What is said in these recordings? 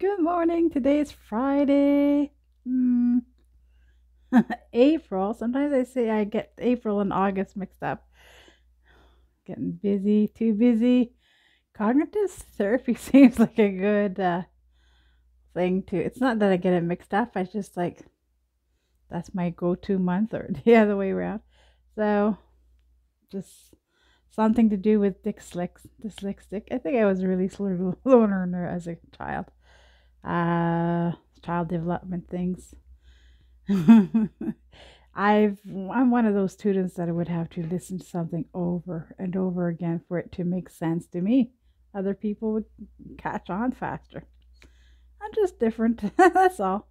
Good morning. Today is Friday. Hmm. April. Sometimes I say I get April and August mixed up. Getting busy, too busy. Cognitive therapy seems like a good uh, thing to. It's not that I get it mixed up. I just like that's my go-to month, or the other way around. So, just something to do with dyslex dyslexic. I think I was really slow learner as a child. Uh, child development things. I've I'm one of those students that I would have to listen to something over and over again for it to make sense to me. Other people would catch on faster. I'm just different. That's all.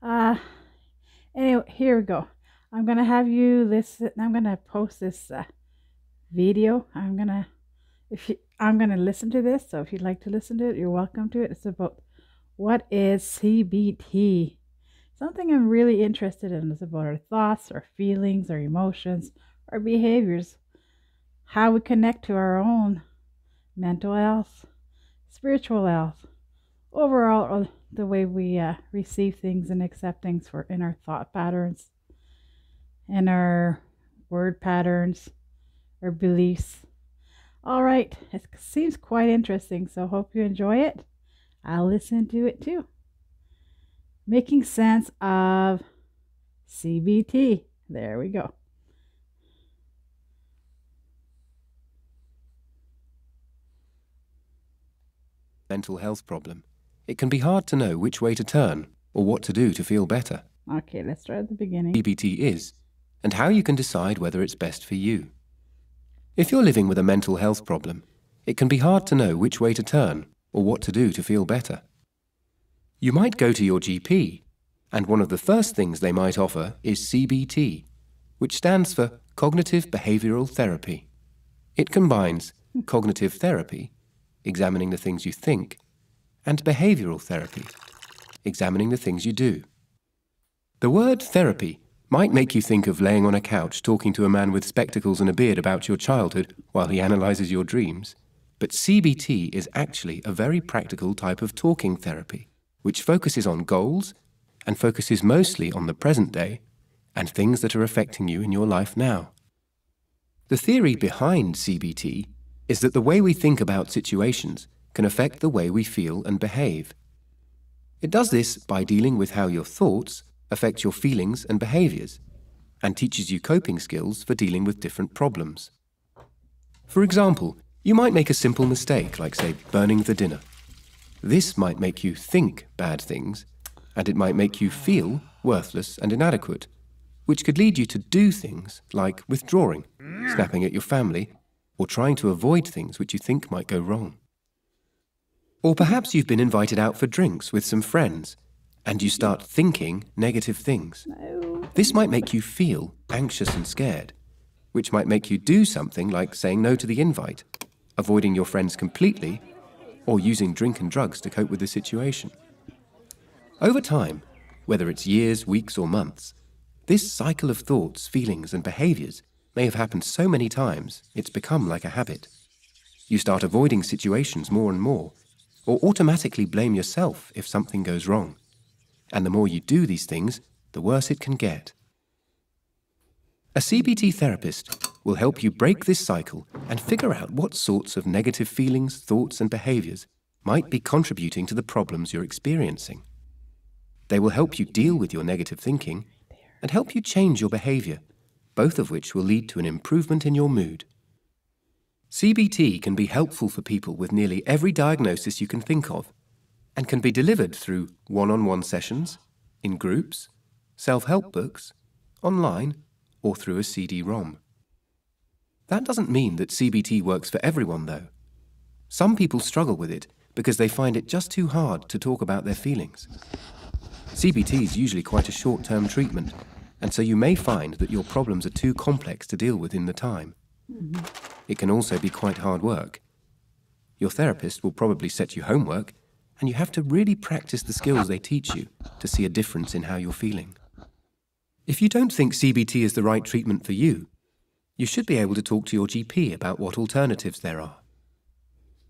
Uh anyway, here we go. I'm gonna have you listen. I'm gonna post this uh, video. I'm gonna if you I'm gonna listen to this. So if you'd like to listen to it, you're welcome to it. It's about what is CBT Something I'm really interested in is about our thoughts, our feelings, our emotions, our behaviors, how we connect to our own mental health, spiritual health, overall uh, the way we uh, receive things and accept things for in our thought patterns, in our word patterns, our beliefs. All right, it seems quite interesting, so hope you enjoy it. I'll listen to it too making sense of CBT. There we go. Mental health problem. It can be hard to know which way to turn or what to do to feel better. Okay, let's start at the beginning. CBT is, and how you can decide whether it's best for you. If you're living with a mental health problem, it can be hard to know which way to turn or what to do to feel better. You might go to your GP, and one of the first things they might offer is CBT, which stands for Cognitive Behavioral Therapy. It combines cognitive therapy, examining the things you think, and behavioral therapy, examining the things you do. The word therapy might make you think of laying on a couch talking to a man with spectacles and a beard about your childhood while he analyzes your dreams. But CBT is actually a very practical type of talking therapy which focuses on goals and focuses mostly on the present day and things that are affecting you in your life now. The theory behind CBT is that the way we think about situations can affect the way we feel and behave. It does this by dealing with how your thoughts affect your feelings and behaviors, and teaches you coping skills for dealing with different problems. For example, you might make a simple mistake, like, say, burning the dinner. This might make you think bad things, and it might make you feel worthless and inadequate, which could lead you to do things like withdrawing, snapping at your family, or trying to avoid things which you think might go wrong. Or perhaps you've been invited out for drinks with some friends, and you start thinking negative things. This might make you feel anxious and scared, which might make you do something like saying no to the invite, avoiding your friends completely, or using drink and drugs to cope with the situation. Over time, whether it's years, weeks, or months, this cycle of thoughts, feelings, and behaviors may have happened so many times it's become like a habit. You start avoiding situations more and more, or automatically blame yourself if something goes wrong. And the more you do these things, the worse it can get. A CBT therapist will help you break this cycle and figure out what sorts of negative feelings, thoughts, and behaviors might be contributing to the problems you're experiencing. They will help you deal with your negative thinking and help you change your behavior, both of which will lead to an improvement in your mood. CBT can be helpful for people with nearly every diagnosis you can think of and can be delivered through one on one sessions, in groups, self help books, online, or through a CD ROM. That doesn't mean that CBT works for everyone, though. Some people struggle with it because they find it just too hard to talk about their feelings. CBT is usually quite a short term treatment, and so you may find that your problems are too complex to deal with in the time. Mm-hmm. It can also be quite hard work. Your therapist will probably set you homework, and you have to really practice the skills they teach you to see a difference in how you're feeling. If you don't think CBT is the right treatment for you, you should be able to talk to your GP about what alternatives there are.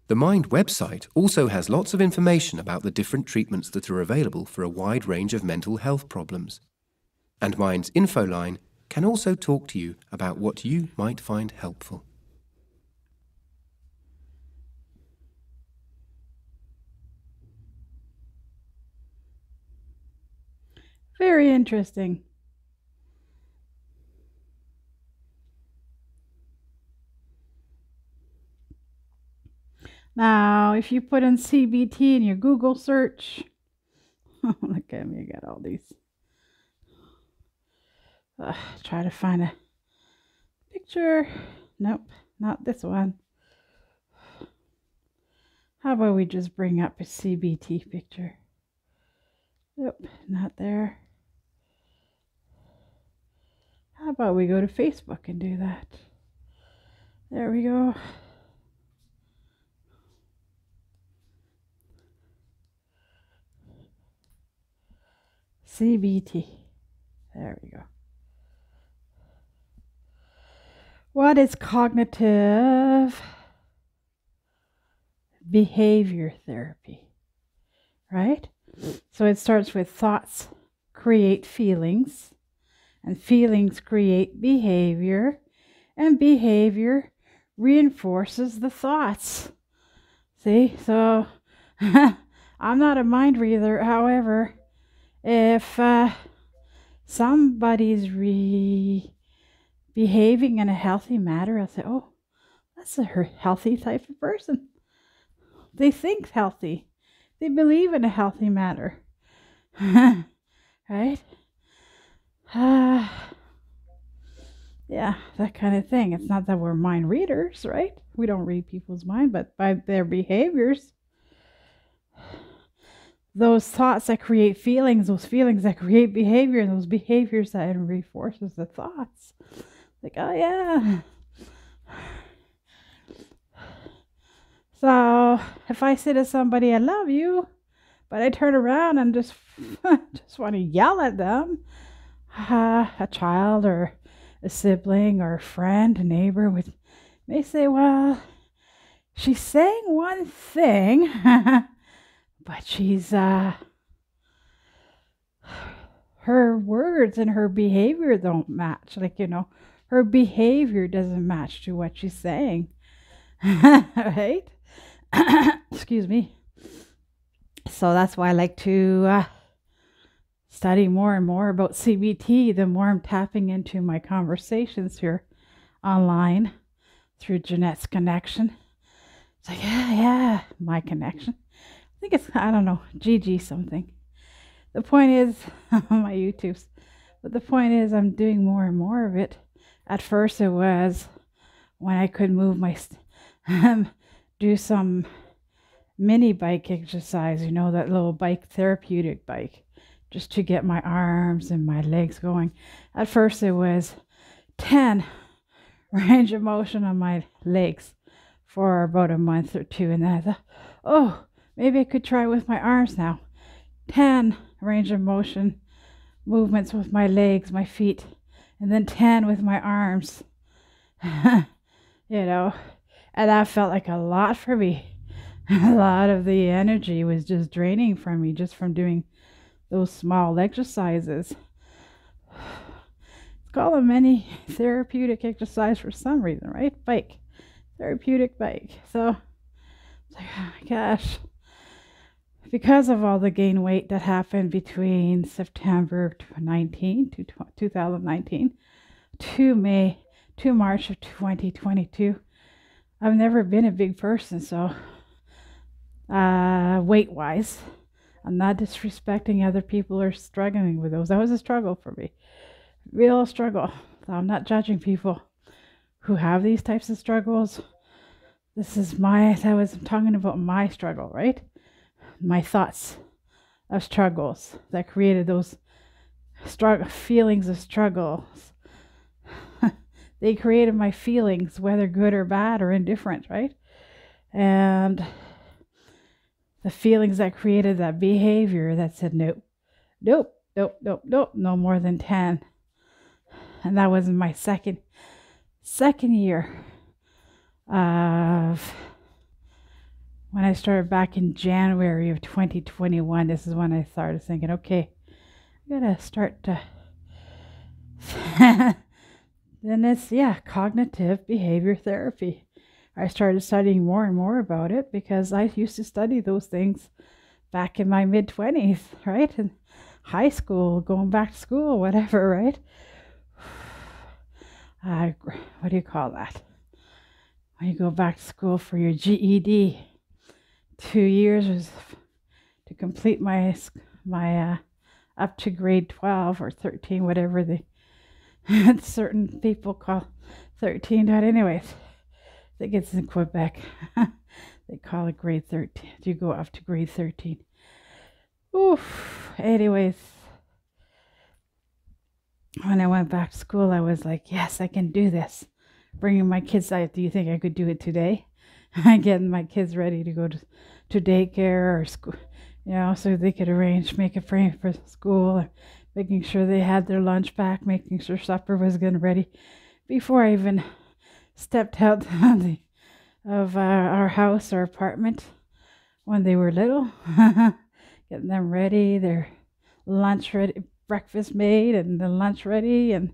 The Mind website also has lots of information about the different treatments that are available for a wide range of mental health problems. And Mind's info line can also talk to you about what you might find helpful. Very interesting. Now, if you put in CBT in your Google search, look at me, I got all these. Uh, try to find a picture. Nope, not this one. How about we just bring up a CBT picture? Nope, not there. How about we go to Facebook and do that? There we go. CBT. There we go. What is cognitive behavior therapy? Right? So it starts with thoughts create feelings, and feelings create behavior, and behavior reinforces the thoughts. See? So I'm not a mind reader, however, if uh, somebody's re- behaving in a healthy manner, I'll say, oh, that's a healthy type of person. They think healthy. They believe in a healthy manner. right? Uh, yeah, that kind of thing. It's not that we're mind readers, right? We don't read people's mind, but by their behaviors, those thoughts that create feelings, those feelings that create behavior, those behaviors that reinforces the thoughts. Like, oh yeah. So if I say to somebody, I love you, but I turn around and just just want to yell at them, uh, a child or a sibling or a friend, a neighbor would may say, well, she's saying one thing, but she's uh her words and her behavior don't match like you know her behavior doesn't match to what she's saying right? Excuse me. So that's why i like to uh, study more and more about cbt the more i'm tapping into my conversations here online through Ginette's connection. It's like yeah yeah my connection think it's I don't know GG something. The point is my YouTube's, but the point is I'm doing more and more of it. At first it was when I could move my do some mini bike exercise. You know that little bike therapeutic bike, just to get my arms and my legs going. At first it was ten range of motion on my legs for about a month or two, and then I thought, oh Maybe I could try with my arms now. 10 range of motion movements with my legs, my feet, and then 10 with my arms. you know, and that felt like a lot for me. a lot of the energy was just draining from me just from doing those small exercises. It's called a mini therapeutic exercise for some reason, right? Bike. Therapeutic bike. So, oh my gosh because of all the gain weight that happened between September 19 to 2019 to May to March of 2022, I've never been a big person, so uh, weight wise, I'm not disrespecting other people or struggling with those. That was a struggle for me, real struggle. So I'm not judging people who have these types of struggles. This is my, I was talking about my struggle, right? My thoughts of struggles that created those struggle feelings of struggles. they created my feelings, whether good or bad or indifferent, right? And the feelings that created that behavior that said nope, nope, nope, nope, nope, no more than 10. And that was my second second year of when I started back in January of 2021, this is when I started thinking, okay, I gotta start to. then it's, yeah, cognitive behavior therapy. I started studying more and more about it because I used to study those things back in my mid 20s, right? In high school, going back to school, whatever, right? Uh, what do you call that? When you go back to school for your GED, two years was to complete my my uh, up to grade 12 or 13, whatever the certain people call 13. But anyways, I think it's in Quebec. they call it grade 13. You go up to grade 13. Oof. Anyways, when I went back to school, I was like, yes, I can do this. Bringing my kids out. Do you think I could do it today? Getting my kids ready to go to, to daycare or school, you know, so they could arrange, make a frame for school, making sure they had their lunch back, making sure supper was getting ready before I even stepped out the, of uh, our house or apartment when they were little. Getting them ready, their lunch ready, breakfast made and the lunch ready and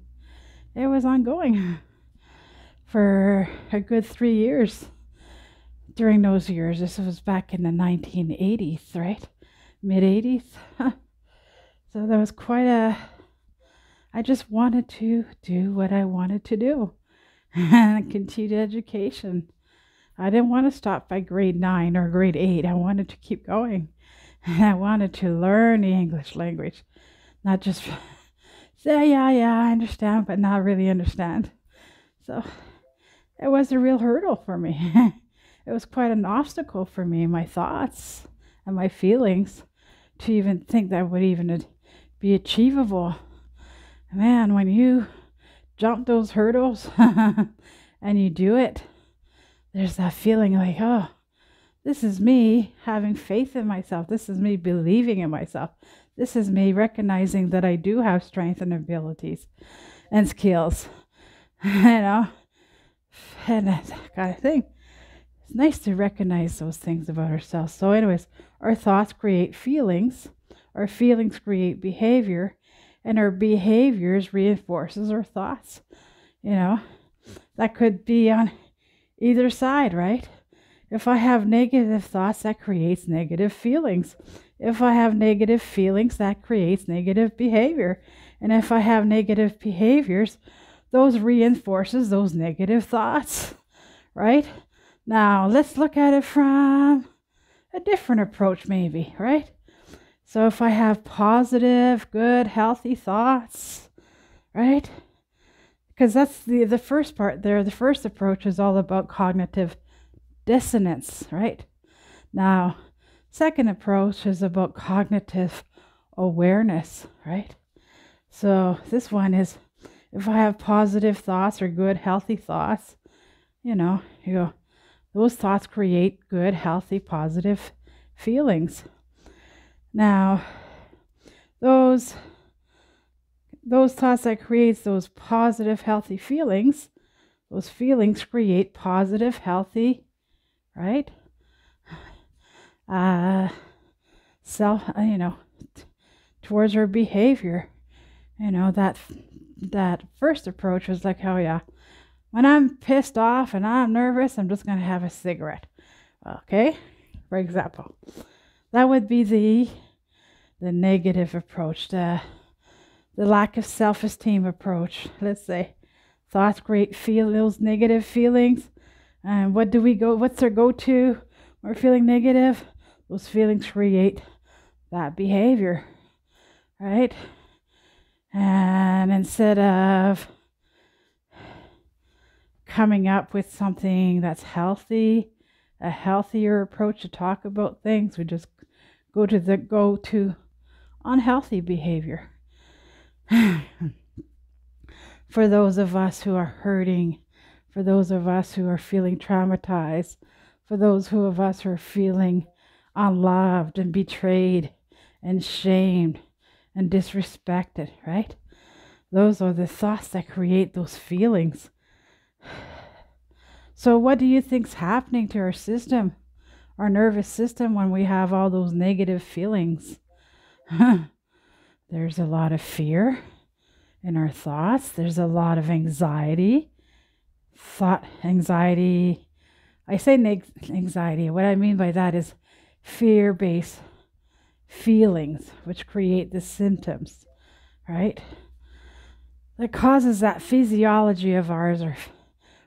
it was ongoing for a good three years during those years this was back in the 1980s right? Mid 80s so that was quite a i just wanted to do what i wanted to do and continue education. I didn't want to stop by grade 9 or grade 8 i wanted to keep going. And i wanted to learn the english language. Not just say, yeah, yeah, I understand, but not really understand. So it was a real hurdle for me. It was quite an obstacle for me, my thoughts and my feelings, to even think that would even be achievable. Man, when you jump those hurdles and you do it, there's that feeling like, oh, this is me having faith in myself. This is me believing in myself. This is me recognizing that I do have strength and abilities and skills, you know, and that kind of thing. It's nice to recognize those things about ourselves. So, anyways, our thoughts create feelings, our feelings create behavior, and our behaviors reinforces our thoughts. You know, that could be on either side, right? If I have negative thoughts, that creates negative feelings. If I have negative feelings, that creates negative behavior. And if I have negative behaviors, those reinforces those negative thoughts, right? Now, let's look at it from a different approach, maybe, right? So, if I have positive, good, healthy thoughts, right? Because that's the, the first part there. The first approach is all about cognitive dissonance, right? Now, Second approach is about cognitive awareness, right? So this one is if I have positive thoughts or good, healthy thoughts, you know, you go, those thoughts create good, healthy, positive feelings. Now, those those thoughts that creates those positive, healthy feelings, those feelings create positive, healthy, right? uh, self, uh, you know, towards her behavior. You know that that first approach was like, oh yeah, when I'm pissed off and I'm nervous, I'm just gonna have a cigarette. Okay, for example, that would be the the negative approach, the the lack of self-esteem approach. Let's say thoughts create feel those negative feelings, and what do we go? What's our go-to? When we're feeling negative those feelings create that behavior, right? And instead of coming up with something that's healthy, a healthier approach to talk about things, we just go to the go to unhealthy behavior. for those of us who are hurting, for those of us who are feeling traumatized, for those who of us who are feeling unloved and betrayed and shamed and disrespected, right? Those are the thoughts that create those feelings. So, what do you think's happening to our system? our nervous system when we have all those negative feelings. There's a lot of fear in our thoughts, there's a lot of anxiety. Thought, anxiety. I say anxiety. What I mean by that is fear based feelings, which create the symptoms, right? That causes that physiology of ours or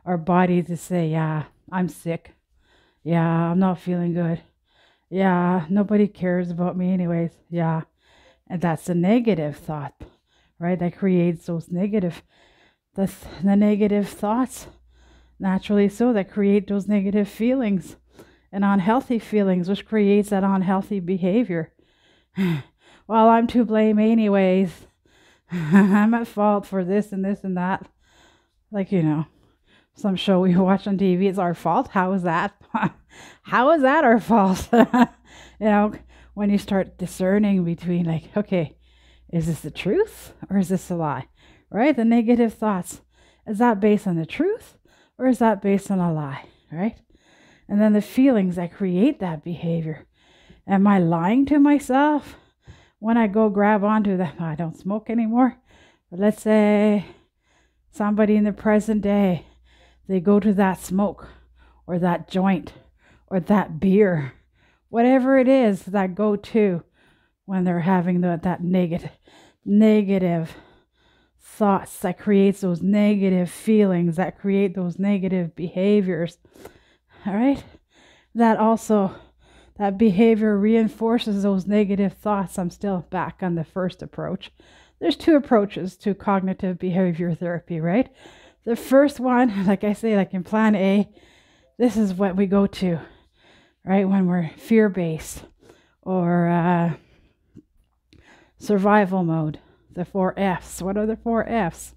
our body to say, Yeah, I'm sick. Yeah, I'm not feeling good. Yeah, nobody cares about me, anyways. Yeah. And that's a negative thought, right? That creates those negative, the, the negative thoughts, naturally so, that create those negative feelings and unhealthy feelings, which creates that unhealthy behavior. well, I'm to blame, anyways. I'm at fault for this and this and that. Like, you know, some show we watch on TV, it's our fault. How is that? How is that our fault? you know, when you start discerning between, like, okay, is this the truth or is this a lie? Right? The negative thoughts. Is that based on the truth or is that based on a lie? Right? And then the feelings that create that behavior. Am I lying to myself when I go grab onto that? I don't smoke anymore. But let's say somebody in the present day, they go to that smoke or that joint or that beer, whatever it is that go to when they're having the, that negative, negative thoughts that creates those negative feelings that create those negative behaviors. All right, that also that behavior reinforces those negative thoughts. I'm still back on the first approach. There's two approaches to cognitive behavior therapy, right? The first one, like I say, like in plan A, this is what we go to, right? When we're fear based or uh, survival mode, the four F's. What are the four F's?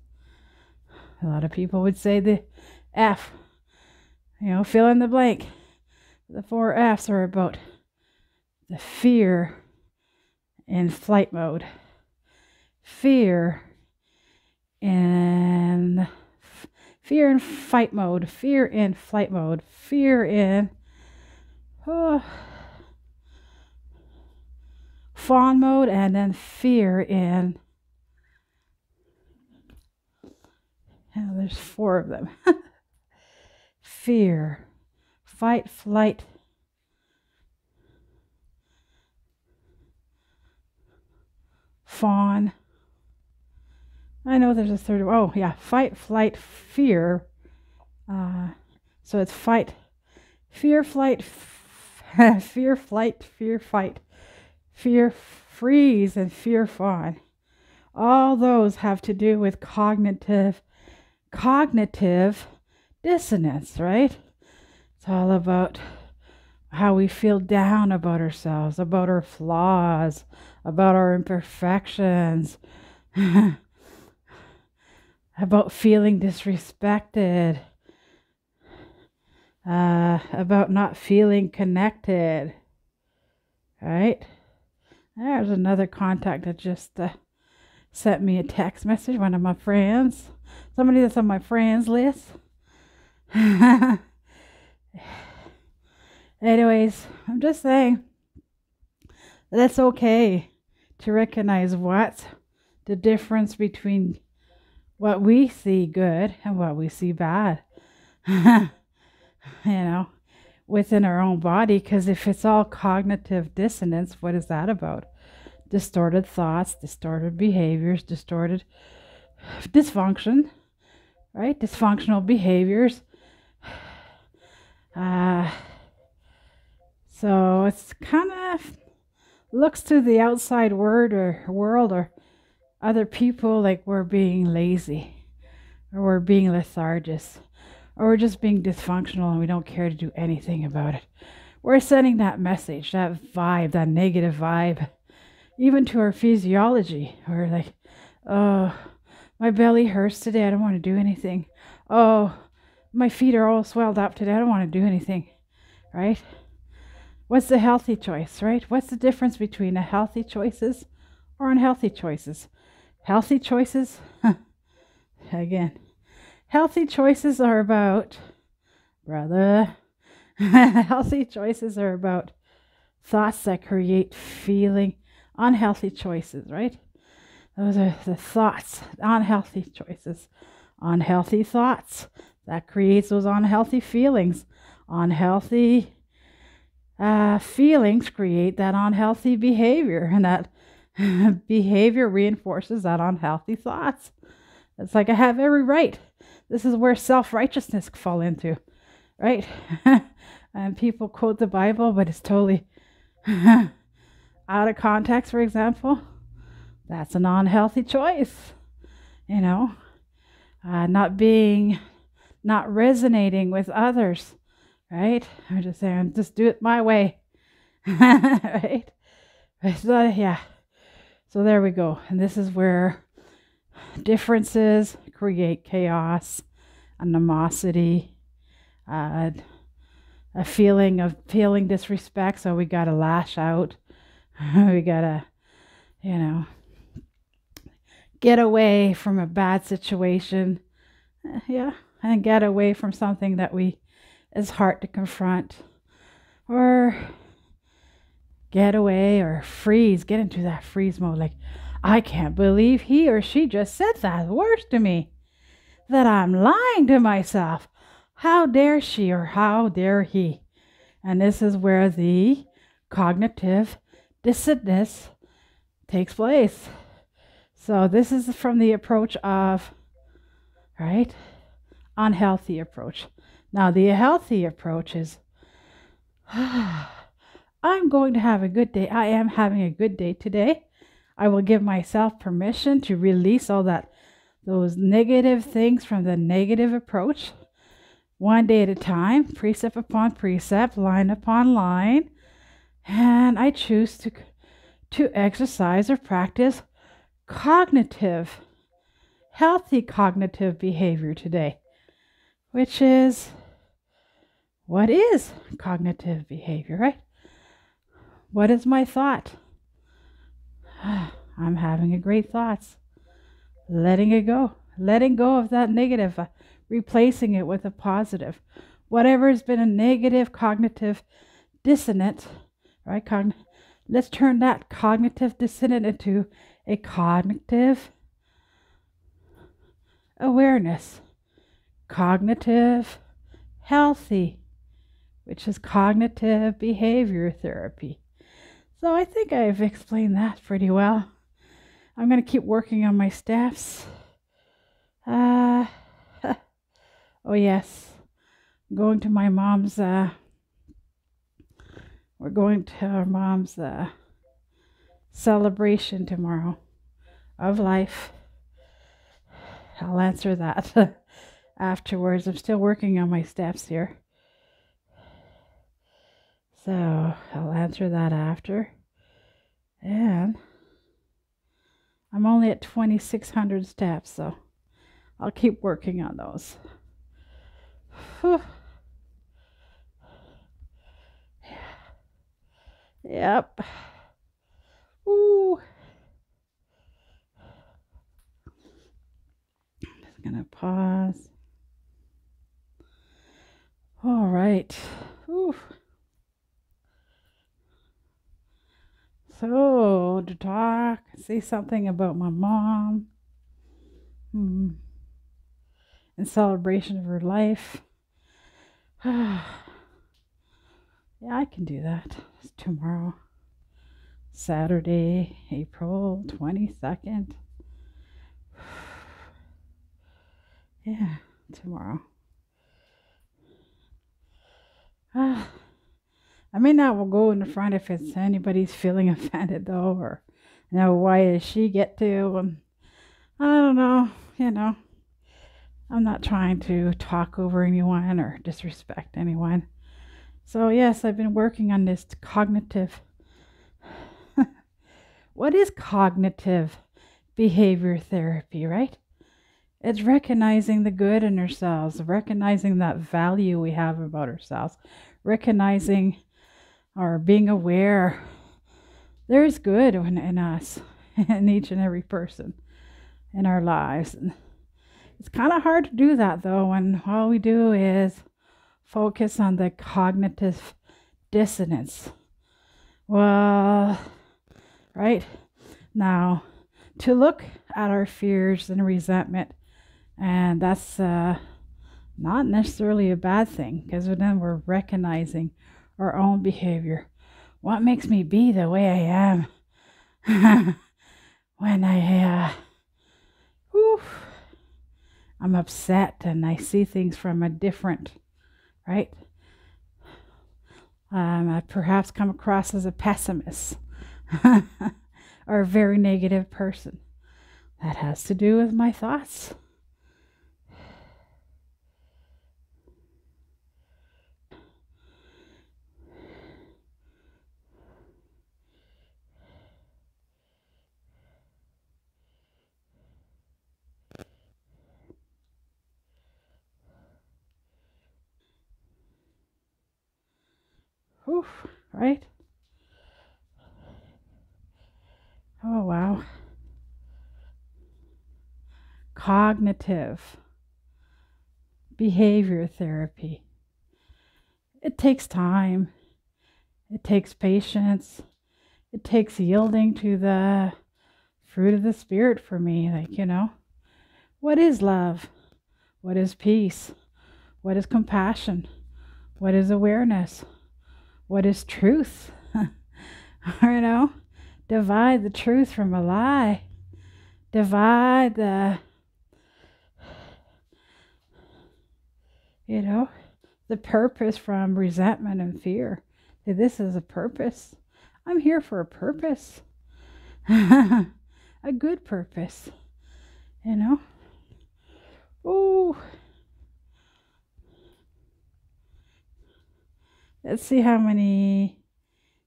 A lot of people would say the F, you know, fill in the blank. The four F's are about the fear in flight mode, fear in fear in fight mode, fear in flight mode, fear in oh, fawn mode, and then fear in. Oh, there's four of them. fear, fight, flight, fawn. I know there's a third. Oh, yeah. Fight, flight, fear. Uh, so it's fight, fear, flight, fear, flight, fear, fight, fear, freeze, and fear, fawn. All those have to do with cognitive, cognitive dissonance, right? It's all about how we feel down about ourselves, about our flaws, about our imperfections, about feeling disrespected, uh, about not feeling connected. Right? There's another contact that just uh, sent me a text message, one of my friends, somebody that's on my friends list. Anyways, I'm just saying that's okay to recognize what the difference between what we see good and what we see bad. you know, within our own body, because if it's all cognitive dissonance, what is that about? Distorted thoughts, distorted behaviors, distorted dysfunction, right? Dysfunctional behaviors. Uh, so it's kind of looks to the outside word or world or other people like we're being lazy or we're being lethargic or we're just being dysfunctional and we don't care to do anything about it. We're sending that message, that vibe, that negative vibe, even to our physiology. We're like, oh, my belly hurts today. I don't want to do anything. Oh, my feet are all swelled up today. I don't want to do anything. Right? What's the healthy choice, right? What's the difference between a healthy choices or unhealthy choices? Healthy choices, again, healthy choices are about, brother, healthy choices are about thoughts that create feeling, unhealthy choices, right? Those are the thoughts, unhealthy choices, unhealthy thoughts that creates those unhealthy feelings. Unhealthy uh, feelings create that unhealthy behavior, and that behavior reinforces that unhealthy thoughts. It's like I have every right. This is where self righteousness fall into, right? and people quote the Bible, but it's totally out of context, for example. That's an unhealthy choice, you know, uh, not being, not resonating with others, right? I'm just saying, just do it my way, right? So, yeah. So there we go. And this is where differences create chaos, animosity, uh, a feeling of feeling disrespect. So we got to lash out. we got to, you know, get away from a bad situation. Uh, yeah, and get away from something that we is hard to confront. Or get away or freeze, get into that freeze mode. Like, I can't believe he or she just said that words to me. That I'm lying to myself. How dare she or how dare he? And this is where the cognitive dissonance takes place. So this is from the approach of, right, unhealthy approach. Now the healthy approach is, I'm going to have a good day. I am having a good day today. I will give myself permission to release all that those negative things from the negative approach one day at a time, precept upon precept, line upon line. And I choose to to exercise or practice cognitive healthy cognitive behavior today, which is what is cognitive behavior, right? What is my thought? I'm having a great thoughts. Letting it go. Letting go of that negative, uh, replacing it with a positive. Whatever has been a negative cognitive dissonance, right? Cogn- let's turn that cognitive dissonance into a cognitive awareness. Cognitive healthy, which is cognitive behavior therapy. So I think I've explained that pretty well. I'm going to keep working on my staffs. Uh, oh, yes. I'm going to my mom's. Uh, we're going to our mom's uh, celebration tomorrow of life. I'll answer that afterwards. I'm still working on my steps here. So I'll answer that after. And I'm only at 2,600 steps, so I'll keep working on those. Whew. Yep. Ooh. Just gonna pause. All right. Ooh. So, to talk, say something about my mom hmm. in celebration of her life. yeah, I can do that. It's tomorrow, Saturday, April 22nd. yeah, tomorrow. Ah. I may not will go in the front if it's anybody's feeling offended though, or you know why does she get to? And I don't know, you know. I'm not trying to talk over anyone or disrespect anyone. So yes, I've been working on this cognitive. what is cognitive behavior therapy, right? It's recognizing the good in ourselves, recognizing that value we have about ourselves, recognizing or being aware there is good in, in us, in each and every person in our lives. And it's kind of hard to do that though when all we do is focus on the cognitive dissonance. Well, right now, to look at our fears and resentment, and that's uh, not necessarily a bad thing because then we're recognizing our own behavior. What makes me be the way I am when I, uh, whew, I'm upset and I see things from a different, right? Um, I perhaps come across as a pessimist or a very negative person. That has to do with my thoughts. Oof, right? Oh, wow. Cognitive behavior therapy. It takes time, it takes patience, it takes yielding to the fruit of the Spirit for me. Like, you know, what is love? What is peace? What is compassion? What is awareness? What is truth? you know, divide the truth from a lie, divide the, you know, the purpose from resentment and fear. This is a purpose. I'm here for a purpose, a good purpose, you know. Oh, Let's see how many.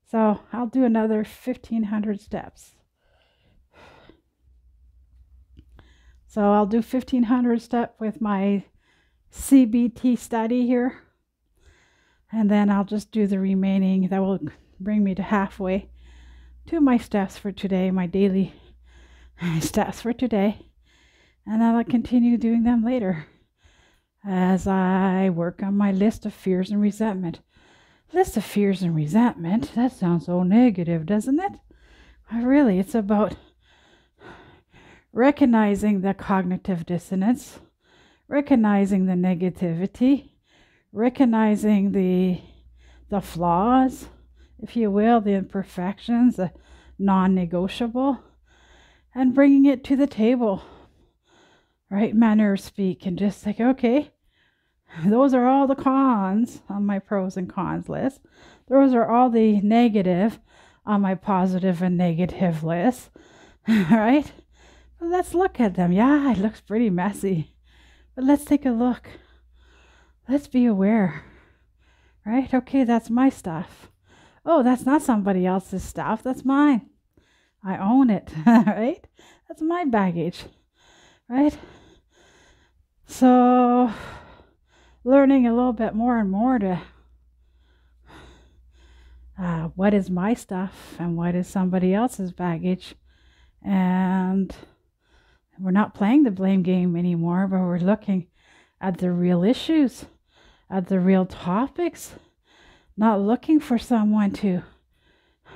So I'll do another 1500 steps. So I'll do 1500 step with my CBT study here. And then I'll just do the remaining. That will bring me to halfway to my steps for today, my daily steps for today. And I'll continue doing them later as I work on my list of fears and resentment. List of fears and resentment. That sounds so negative, doesn't it? Really, it's about recognizing the cognitive dissonance, recognizing the negativity, recognizing the the flaws, if you will, the imperfections, the non-negotiable, and bringing it to the table. Right manner of speak, and just like, okay, those are all the cons on my pros and cons list. Those are all the negative on my positive and negative list. right? But let's look at them. Yeah, it looks pretty messy. But let's take a look. Let's be aware. Right? Okay, that's my stuff. Oh, that's not somebody else's stuff. That's mine. I own it. right? That's my baggage. Right? So learning a little bit more and more to uh, what is my stuff and what is somebody else's baggage. And we're not playing the blame game anymore, but we're looking at the real issues, at the real topics, not looking for someone to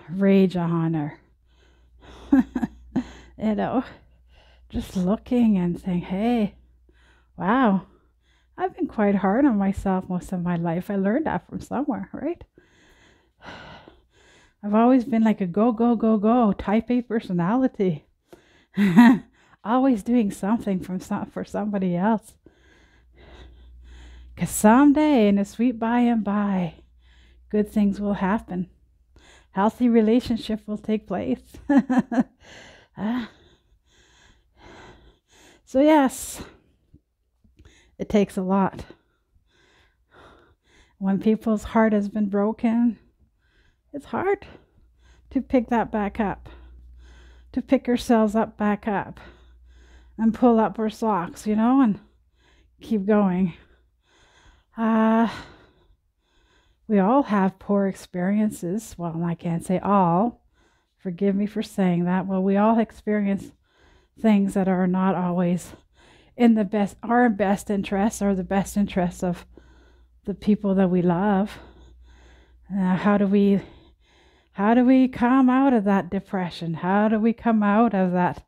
rage on or, you know, just looking and saying, hey, wow I've been quite hard on myself most of my life. I learned that from somewhere, right? I've always been like a go, go, go, go type A personality. always doing something from some, for somebody else. Because someday, in a sweet by and by, good things will happen. Healthy relationship will take place. uh, so, yes. It takes a lot. When people's heart has been broken, it's hard to pick that back up, to pick ourselves up back up and pull up our socks, you know, and keep going. Uh, we all have poor experiences. Well, I can't say all. Forgive me for saying that. Well, we all experience things that are not always in the best our best interests or the best interests of the people that we love. Uh, how do we how do we come out of that depression? How do we come out of that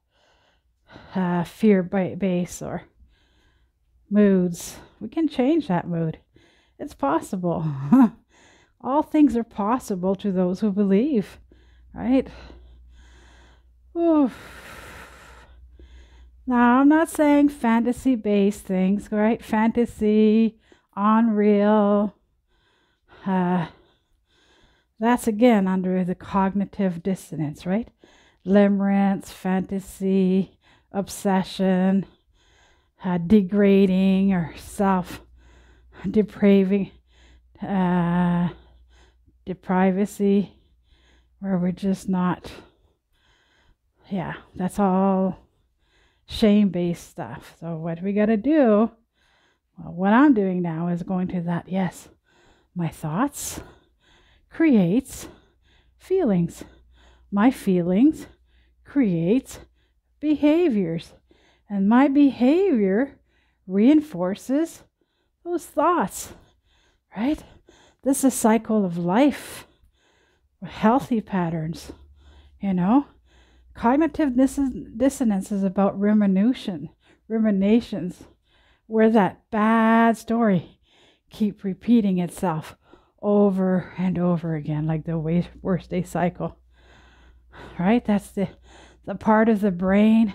uh, fear base or moods? We can change that mood. It's possible. All things are possible to those who believe, right? Oof. Now, I'm not saying fantasy based things, right? Fantasy, unreal. Uh, that's again under the cognitive dissonance, right? Limerence, fantasy, obsession, uh, degrading or self depraving, uh, deprivacy, where we're just not, yeah, that's all shame based stuff. So, what we got to do, well, what I'm doing now is going to that, yes, my thoughts creates feelings. My feelings creates behaviors. And my behavior reinforces those thoughts, right? This is a cycle of life, healthy patterns, you know? Cognitive dissonance is about rumination, ruminations, where that bad story keep repeating itself over and over again, like the worst day cycle. Right? That's the the part of the brain,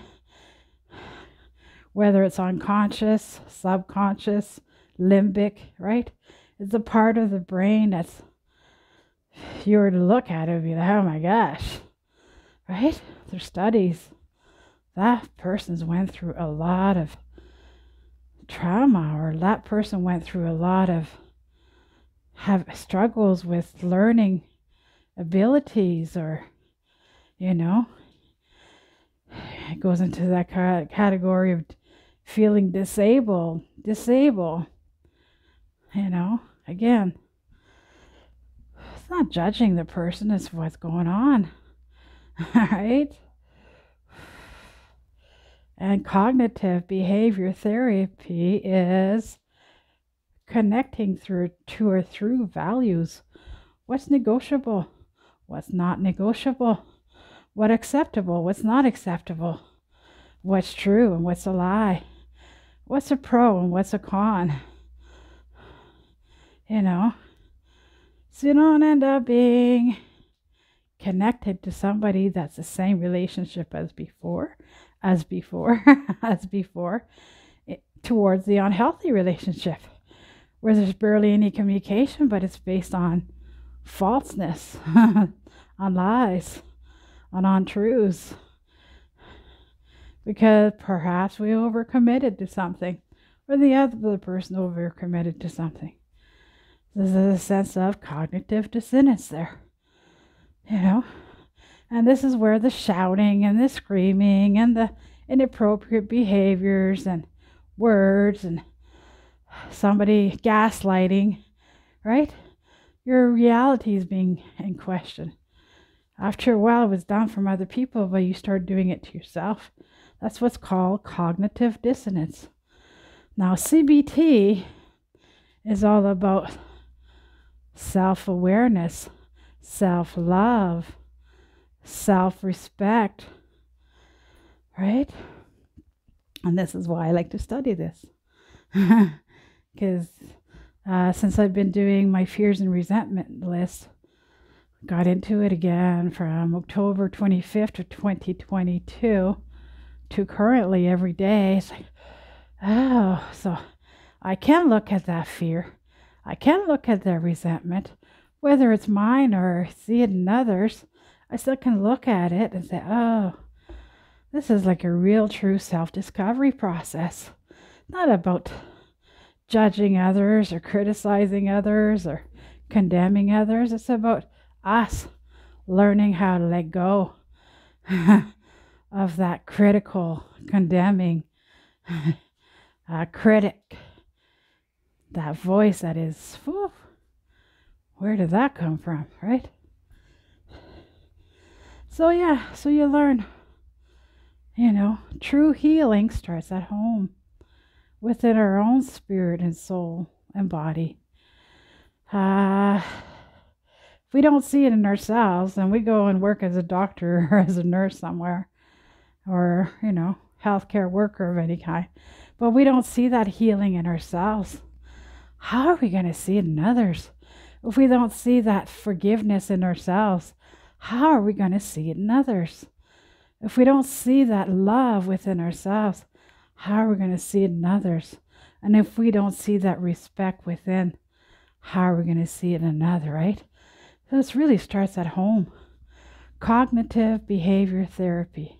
whether it's unconscious, subconscious, limbic, right? It's a part of the brain that's if you were to look at it, would be like, oh my gosh, right? There's studies. That person's went through a lot of trauma, or that person went through a lot of have struggles with learning abilities, or you know, it goes into that category of feeling disabled, disabled. You know, again, it's not judging the person, it's what's going on. All right? And cognitive behavior therapy is connecting through to or through values. What's negotiable? What's not negotiable? What acceptable? What's not acceptable? What's true and what's a lie? What's a pro and what's a con? You know, so you don't end up being connected to somebody that's the same relationship as before, as before, as before, it, towards the unhealthy relationship where there's barely any communication, but it's based on falseness, on lies, on untruths. Because perhaps we overcommitted to something, or the other person overcommitted to something. There's a sense of cognitive dissonance there you know. And this is where the shouting and the screaming and the inappropriate behaviors and words and somebody gaslighting, right? Your reality is being in question. After a while, it was done from other people, but you start doing it to yourself. That's what's called cognitive dissonance. Now, CBT is all about self awareness self love, self respect, right? And this is why I like to study this. Because uh, since I've been doing my fears and resentment list, got into it again from October 25th of 2022 to currently every day. It's like, oh, so I can look at that fear. I can look at that resentment whether it's mine or see it in others, I still can look at it and say, oh, this is like a real true self discovery process. Not about judging others or criticizing others or condemning others. It's about us learning how to let go of that critical, condemning uh, critic, that voice that is, whew, where did that come from, right? So, yeah, so you learn, you know, true healing starts at home within our own spirit and soul and body. Uh, if we don't see it in ourselves, and we go and work as a doctor or as a nurse somewhere, or, you know, healthcare worker of any kind, but we don't see that healing in ourselves, how are we going to see it in others? If we don't see that forgiveness in ourselves, how are we going to see it in others? If we don't see that love within ourselves, how are we going to see it in others? And if we don't see that respect within, how are we going to see it in another, right? So this really starts at home. Cognitive behavior therapy.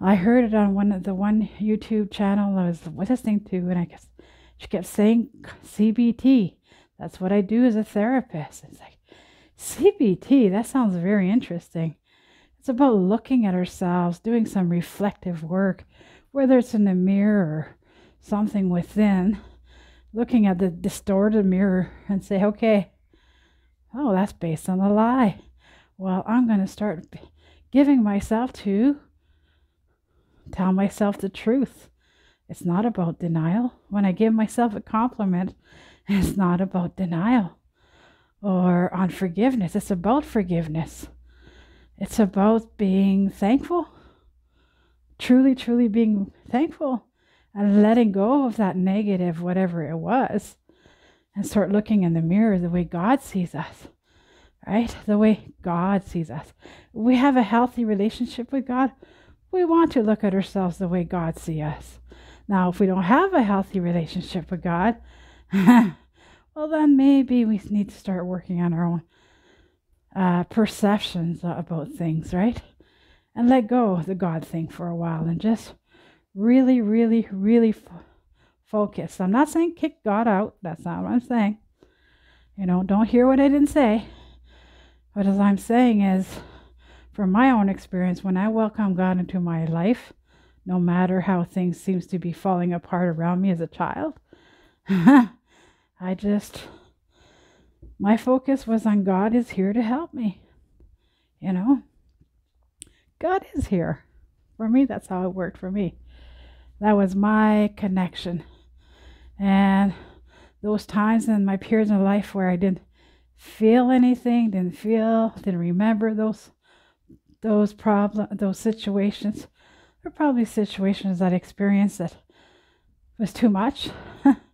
I heard it on one of the one YouTube channel I was listening to, and I guess she kept saying CBT. That's what I do as a therapist. It's like CBT, that sounds very interesting. It's about looking at ourselves, doing some reflective work, whether it's in the mirror or something within, looking at the distorted mirror and say, okay, oh, that's based on a lie. Well, I'm going to start giving myself to tell myself the truth. It's not about denial. When I give myself a compliment, it's not about denial or unforgiveness. It's about forgiveness. It's about being thankful, truly, truly being thankful and letting go of that negative, whatever it was, and start looking in the mirror the way God sees us, right? The way God sees us. We have a healthy relationship with God. We want to look at ourselves the way God sees us. Now, if we don't have a healthy relationship with God, well, then maybe we need to start working on our own uh, perceptions about things, right? And let go of the God thing for a while and just really, really, really f- focus. I'm not saying kick God out. That's not what I'm saying. You know, don't hear what I didn't say. But as I'm saying is, from my own experience, when I welcome God into my life, no matter how things seems to be falling apart around me as a child, I just my focus was on God is here to help me. You know, God is here. For me, that's how it worked for me. That was my connection. And those times in my periods of life where I didn't feel anything, didn't feel, didn't remember those those problem those situations. Are probably situations that I experienced that was too much.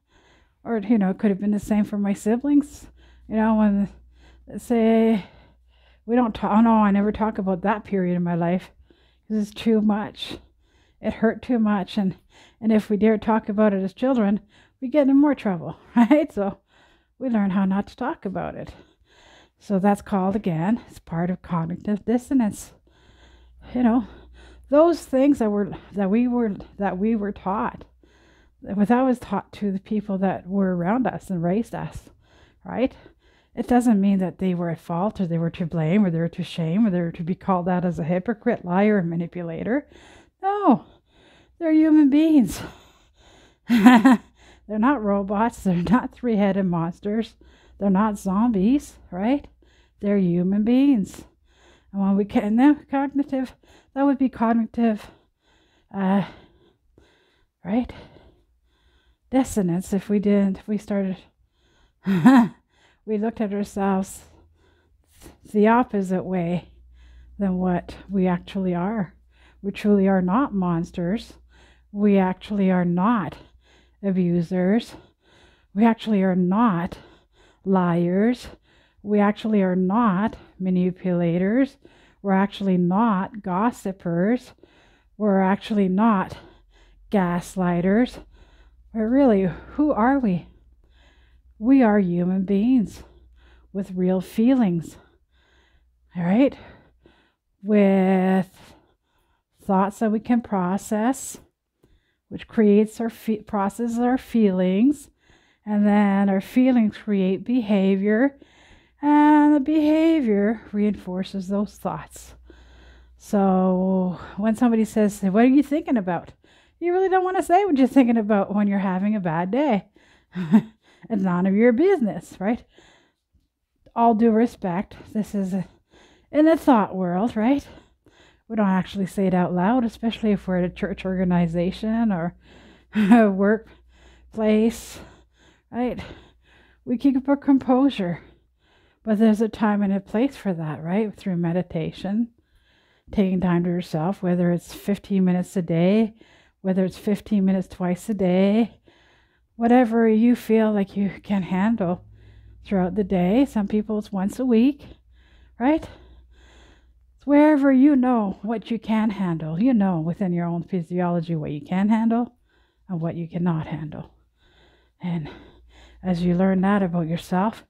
or you know, it could have been the same for my siblings. You know, when say we don't talk, oh no, I never talk about that period in my life because it's too much. It hurt too much, and and if we dare talk about it as children, we get in more trouble, right? So we learn how not to talk about it. So that's called again. It's part of cognitive dissonance. You know, those things that were that we were that we were taught, was taught to the people that were around us and raised us, right? It doesn't mean that they were at fault or they were to blame or they were to shame or they were to be called out as a hypocrite, liar, manipulator. No, they're human beings. they're not robots. They're not three headed monsters. They're not zombies, right? They're human beings. And when we can, now cognitive, that would be cognitive, uh, right? Dissonance if we didn't, if we started. we looked at ourselves the opposite way than what we actually are. We truly are not monsters. We actually are not abusers. We actually are not liars. We actually are not manipulators. We're actually not gossipers. We're actually not gaslighters. But really, who are we? We are human beings with real feelings, all right? With thoughts that we can process, which creates our fe- processes our feelings, and then our feelings create behavior, and the behavior reinforces those thoughts. So when somebody says, What are you thinking about? You really don't want to say what you're thinking about when you're having a bad day. It's none of your business, right? All due respect, this is a, in the thought world, right? We don't actually say it out loud, especially if we're at a church organization or a workplace, right? we keep our composure. But there's a time and a place for that, right? Through meditation, taking time to yourself, whether it's 15 minutes a day, whether it's 15 minutes twice a day, whatever you feel like you can handle throughout the day. Some people it's once a week, right? It's wherever you know what you can handle. You know within your own physiology what you can handle and what you cannot handle. And as you learn that about yourself,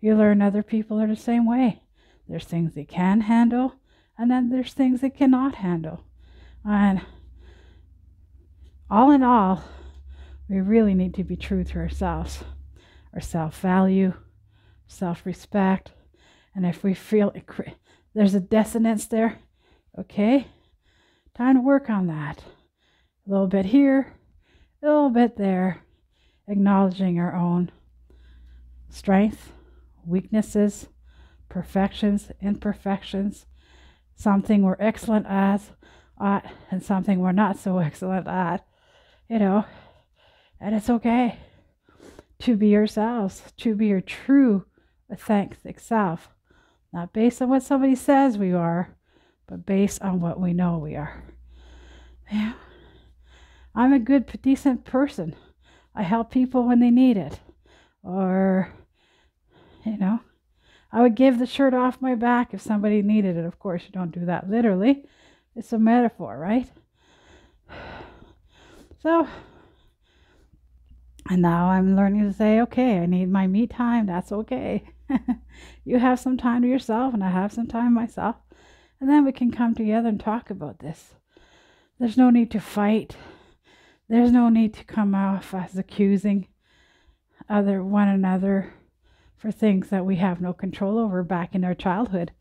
you learn other people are the same way. There's things they can handle, and then there's things they cannot handle. And all in all, we really need to be true to ourselves, our self value, self respect. And if we feel it, there's a dissonance there, okay, time to work on that. A little bit here, a little bit there, acknowledging our own strength, weaknesses, perfections, imperfections, something we're excellent at, at and something we're not so excellent at, you know, and it's okay to be yourselves, to be your true, authentic self, not based on what somebody says we are, but based on what we know we are. Yeah. I'm a good, decent person. I help people when they need it. Or, you know, I would give the shirt off my back if somebody needed it. Of course, you don't do that literally, it's a metaphor, right? So, and now I'm learning to say, okay, I need my me time. That's okay. you have some time to yourself, and I have some time myself. And then we can come together and talk about this. There's no need to fight. There's no need to come off as accusing other one another for things that we have no control over back in our childhood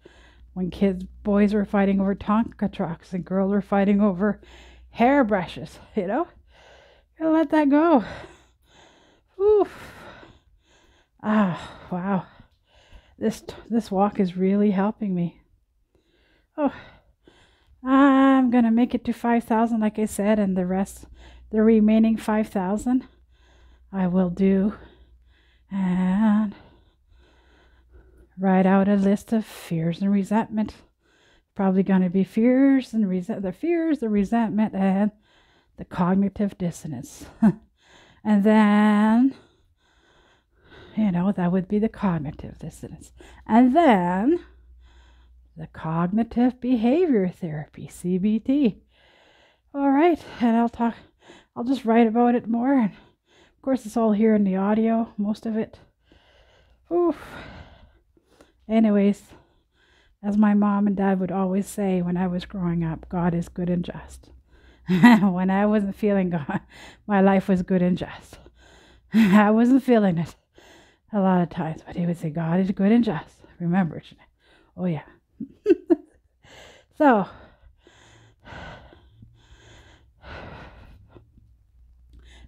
when kids boys were fighting over Tonka trucks and girls were fighting over hairbrushes, you know? Gotta let that go. Oof. Ah, wow. This this walk is really helping me. Oh, I'm gonna make it to five thousand, like I said, and the rest the remaining 5,000 I will do and write out a list of fears and resentment. Probably to be fears and resent the fears, the resentment, and the cognitive dissonance. and then, you know, that would be the cognitive dissonance. And then the cognitive behavior therapy, CBT. All right, and I'll talk I'll just write about it more. And of course, it's all here in the audio, most of it. Oof. Anyways, as my mom and dad would always say when I was growing up, God is good and just. when I wasn't feeling God, my life was good and just. I wasn't feeling it a lot of times, but he would say, God is good and just. Remember, oh yeah. so,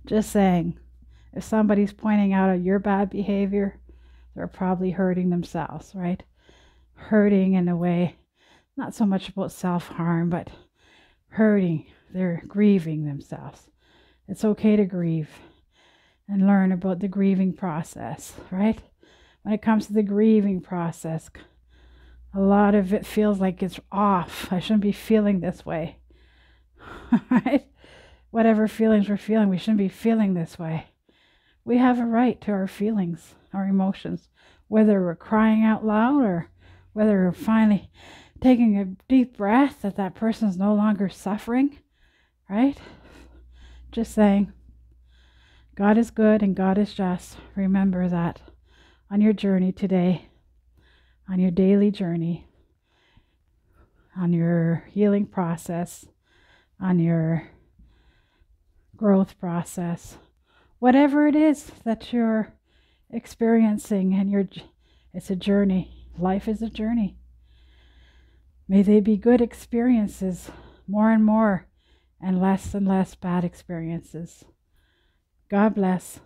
Just saying, if somebody's pointing out your bad behavior, they're probably hurting themselves, right? Hurting in a way, not so much about self harm, but hurting. They're grieving themselves. It's okay to grieve and learn about the grieving process, right? When it comes to the grieving process, a lot of it feels like it's off. I shouldn't be feeling this way, right? whatever feelings we're feeling, we shouldn't be feeling this way. We have a right to our feelings, our emotions, whether we're crying out loud or whether we're finally taking a deep breath that that person's no longer suffering, right? Just saying, God is good and God is just. Remember that on your journey today, on your daily journey, on your healing process, on your growth process, whatever it is that you're experiencing and you're it's a journey. Life is a journey. May they be good experiences, more and more, and less and less bad experiences. God bless.